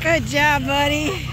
Good job, buddy.